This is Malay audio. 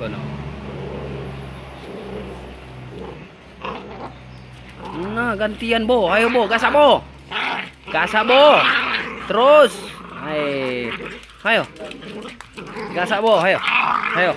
Kau Nah, gantian bo. Ayo bo, gasak bo. Gasak bo. Terus. Hai. Ayo. Gasak bo, ayo. ayo.